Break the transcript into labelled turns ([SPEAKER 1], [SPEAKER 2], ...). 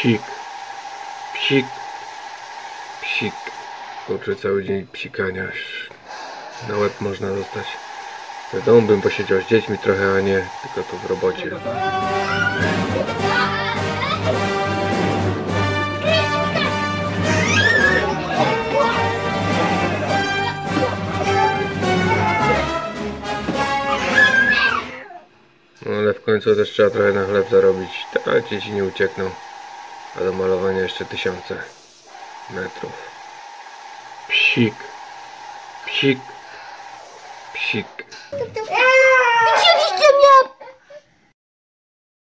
[SPEAKER 1] Psik. Psik. Psik. Kurczę, cały dzień psikania. Na łeb można dostać. W domu bym posiedział z dziećmi trochę, a nie tylko tu w robocie. No ale w końcu też trzeba trochę na chleb zarobić. Tak, dzieci nie uciekną. A do malowania jeszcze tysiące metrów. Psik. Psik. Psik.